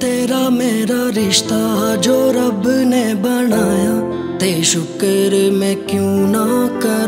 ਤੇਰਾ ਮੇਰਾ ਰਿਸ਼ਤਾ ਜੋ ਰੱਬ ਨੇ ਬਣਾਇਆ ਤੇ ਸ਼ੁਕਰ ਮੈਂ ਕਿਉਂ ਨਾ ਕਰ?